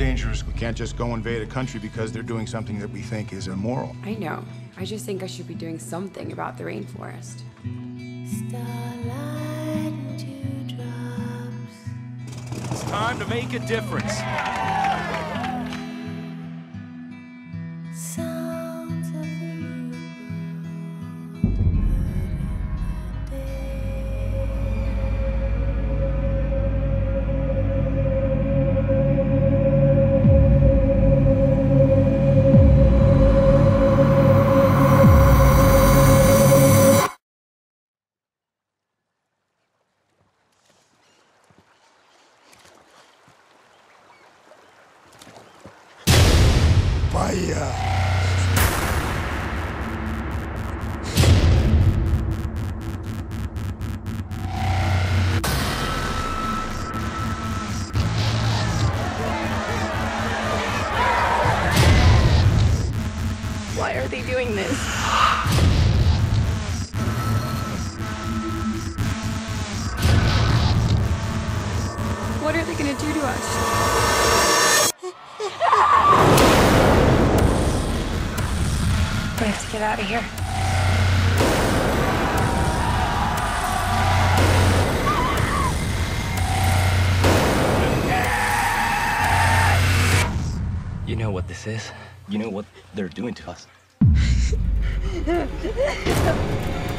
dangerous. We can't just go invade a country because they're doing something that we think is immoral. I know. I just think I should be doing something about the rainforest. It's time to make a difference. Fire! Why are they doing this? What are they gonna do to us? We have to get out of here. You know what this is? You know what they're doing to us?